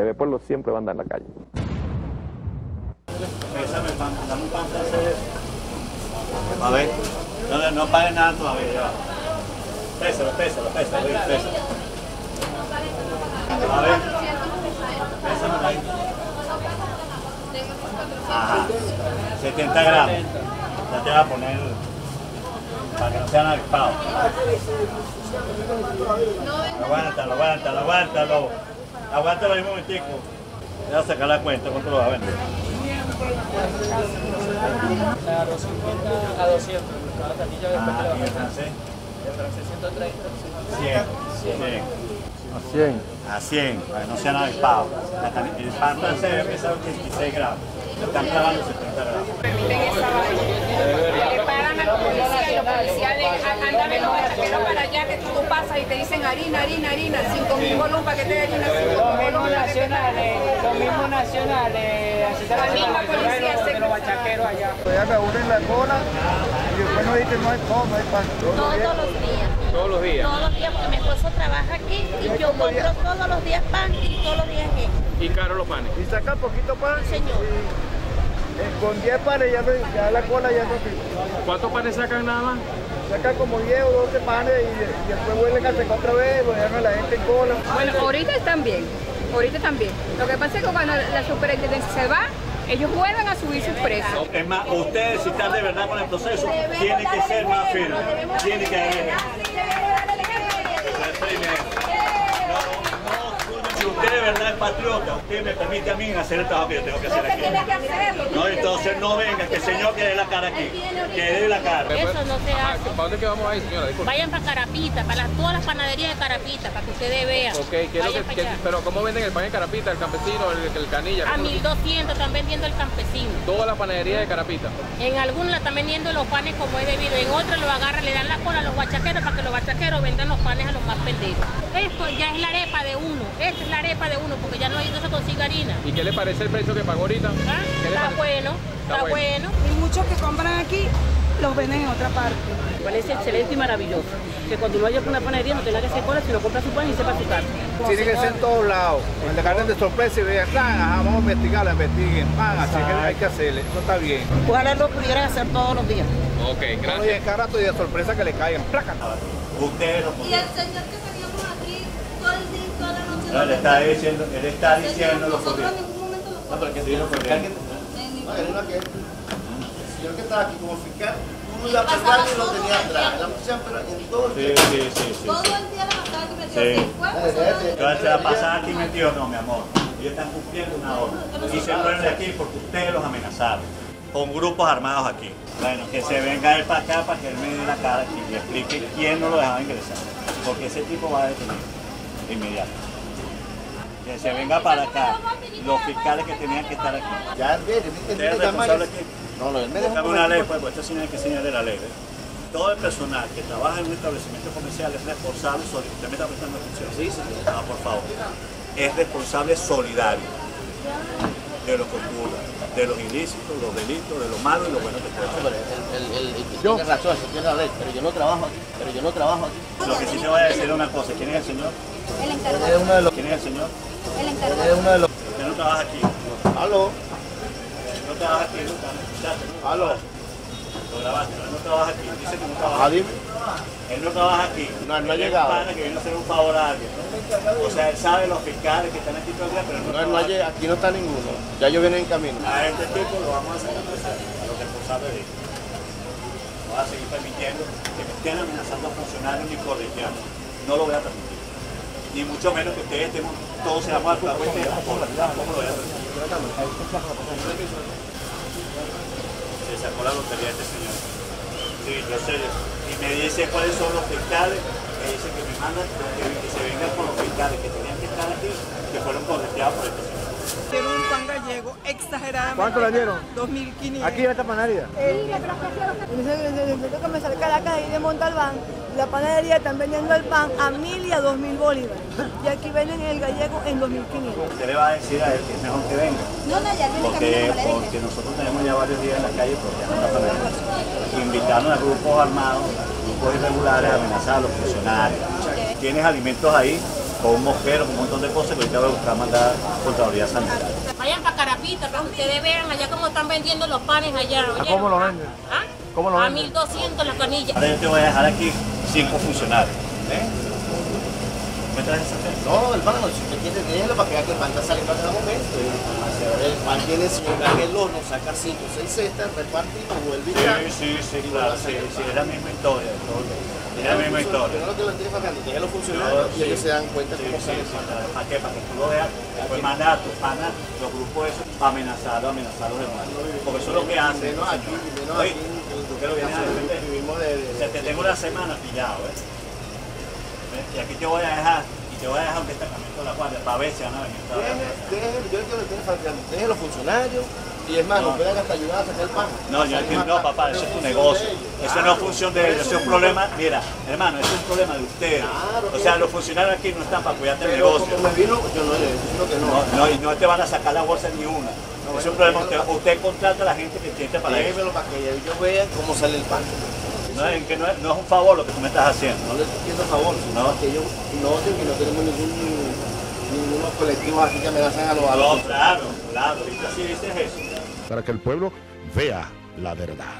TV Pueblo siempre va a andar en la calle. A ver, no, no pague nada todavía. Pésalo, pésalo, pésalo, pésalo. A ver, pésamelo ahí. Ajá, 70 gramos. Ya te voy a poner para que no sean avispados. Aguántalo, aguántalo, aguántalo. Aguántalo ahí un momentico. Voy a sacar la cuenta, ¿cuánto lo va a vender? A 250 a 200. Cada canilla después que le Ah, va ¿y a el francés? El francés 130. 100. 100. A 100. A 100, para que no sean avispados. El pan francés pesa 86 gramos. Están clavando 70 gramos. permiten esa vaina. Policía y los policías le andan en los bachaqueros para allá que tú pasas y te dicen harina, harina, harina, 5 mil volumen para que te den harina, 5 mil nacionales, los mismos nacionales, así está La misma policía de se los bachaqueros allá. Ya me unen la cola y después nos dicen no hay pan, no hay pan. Todos los días. Todos los días. Todos los días, porque mi esposo trabaja aquí y yo compro todos los días pan y todos los días esto. Y caro los panes. Y saca poquito pan Señor. Eh, con 10 panes ya, no, ya la cola ya no sirve. ¿Cuántos panes sacan nada más? Saca como 10 o 12 panes y, y después vuelven a sacar otra vez, pues ya no la gente en cola. Bueno, ahorita están bien, ahorita están bien. Lo que pasa es que cuando la superintendencia se va, ellos vuelven a subir sus precios. Es más, ustedes si están de verdad con el proceso, tienen que ser más firmes. Tienen que haber Si usted de verdad es patriota, usted me permite a mí hacer el trabajo que yo tengo que hacer aquí. No, entonces no venga, que el señor que dé la cara aquí. Que dé la cara. Eso no se hace. ¿Para dónde que vamos ahí, señora? Disculpe. Vayan para Carapita, para las- todas las panaderías de Carapita, para que ustedes vean. Ok, ¿qué es lo Vayan que, para qué- allá. pero ¿cómo venden el pan en Carapita, el campesino, el, el canilla? A ¿Cómo lo- 1200 están vendiendo el campesino. Todas las panaderías de Carapita. En algunos la están vendiendo los panes como es debido, en otros lo agarran, le dan la cola a los guachaqueros para que los guachaqueros vendan los panes a los más pendejos. Esto ya es la arepa de uno, esta es la arepa de uno, porque ya no, no se consigue harina. ¿Y qué le parece el precio que pagó ahorita? ¿Ah? ¿Qué le Está bueno, está bueno. bueno. Y muchos que compran aquí los venden en otra parte. parece excelente y maravilloso. Que cuando uno vaya a una panadería no tenga que hacer cola, sino compra su pan y sepa su casa. Tiene que ser en todos lados. Cuando agarren de sorpresa y vean, ajá, vamos a investigarla, investiguen, pan, así que hay que hacerle. Eso está bien. Ojalá lo pudieran hacer todos los días. Ok, gracias. Oye, cada rato y de sorpresa que le caigan, placa. Ustedes lo Y el señor que No, él está diciendo, él está diciendo lo correcto. en ningún momento lo No, pero que digo por El señor que estaba aquí como fiscal, uno iba a pescar y lo tenía atrás. La pero en todo el Sí, tiempo. sí, sí, sí. Todo el día la pasaba que metió Entonces se va a pasar aquí metido, no, mi amor. Ellos están cumpliendo una orden. Y se fueron de aquí porque ustedes los amenazaron. Con grupos armados aquí. Bueno, que se venga él para acá para que él me dé la cara aquí y explique quién no lo dejaba ingresar. Porque ese tipo va a detener de inmediato. Que se venga para acá los fiscales que tenían que estar aquí. Ya él viene, ¿Usted viene, es viene, llama responsable aquí? No, no, él me dejó una ley, pues, pues esto sí que señalar la ley. Todo el personal que trabaja en un establecimiento comercial es responsable, soli- usted me está prestando atención. Sí, sí. Ah, por favor. Es responsable solidario de lo que ocurra, de los ilícitos, los delitos, de lo malo y lo bueno que puede hacer. Yo. Tiene razón, eso tiene la ley, pero yo no trabajo aquí, pero yo no trabajo aquí. Lo que sí te voy a decir es una cosa, ¿quién es el señor? El encargado. Uno de los... ¿Quién es el señor? El Él es uno de los... Usted no trabaja aquí. Aló, No trabaja aquí, aló. Lo grabaste, pero él no trabaja aquí. Dice que no trabaja Ah, dime. Él no trabaja aquí. No, él no ha llegado. un pana que viene a hacer un favor a alguien. O sea, él sabe los fiscales que están aquí todo el día, pero no, No, él no llegado, aquí no está ninguno. Ya yo viene en camino. A este tipo lo vamos a presa, a los responsables de esto. No va a seguir permitiendo que me estén amenazando a funcionarios ni colegiados. No lo voy a permitir. Ni mucho menos que ustedes estemos, todos seamos al cuenta de la cola. Tampoco lo. Se sacó la lotería este señor. Sí, yo sé. Y me dice cuáles son los fiscales. Me dice que me mandan que, que se vengan con los fiscales que tenían que estar aquí, que fueron colegiados por este señor. Gallego exageradamente. ¿Cuánto le dieron? 2.500. Aquí en esta panadería. Necesito que me salga la caja y de Montalbán. La panadería están vendiendo el pan a 1.000 y a 2.000 bolívares. Y aquí venden el gallego en 2.500. Usted le va a decir a él que es mejor que venga. No, no, ya camino Porque, porque nosotros tenemos ya varios días en la calle bloqueando la panadería. Invitaron a grupos armados, grupos irregulares a amenazar a los funcionarios. Tienes alimentos ahí con un mosquero, con un montón de cosas que ahorita voy a buscar mandar Contraloría Sanitaria. Vayan para Carapita, para que ustedes vean allá cómo están vendiendo los panes allá. ¿A ¿oyeron? cómo lo venden? ¿Ah? ¿Cómo lo A venden? 1200 la canilla. Ahora yo te voy a dejar aquí cinco funcionarios. ¿eh? ¿Me traes esa? No, el pan no, si usted quiere, déjelo para que vea que el pan está saliendo cada momento. El pan tiene, si en el horno, saca 5 o 6 cestas, reparte y lo vuelve y. Sí, sí, sí, Y claro, sí, sí, es la misma historia. Es la misma historia. Primero que lo estés pagando, déjalo funcionar Yo, y sí. ellos se dan cuenta Sí, cómo sale el pan. ¿Para qué? Para que tú lo veas. Después manda a tus panas, los grupos esos, amenazarlos, amenazar a los demás. Porque eso es lo que hacen. Menos aquí, menos aquí. que lo vienes a. Vivimos de... Te tengo una semana pillado, ¿eh? Y aquí te voy a dejar, y te voy a dejar un destacamento de la guardia para ver si van a venir. yo quiero que faltando, deje los funcionarios y es más, nos pueden hasta ayudar a sacar el pan. No, yo entiendo, no, papá, eso es tu negocio. Eso no es función de ellos, eso es un problema, mira, hermano, eso es un problema de ustedes. O sea, los funcionarios aquí no están para cuidarte el negocio. como me vino, yo no, yo digo que no. No, no, y no te van a sacar la bolsa ni una. es un problema, usted, usted contrata a la gente que tiene para eso. Déjemelo para que ellos vean cómo sale el pan. No es, que no, es, no es un favor lo que tú me estás haciendo. No les estoy pidiendo favor, sino No. que ellos noten que no tenemos ningún, ningunos colectivos aquí que amenazan a los No, claro, claro, ahorita sí dices eso. para que el pueblo vea la verdad.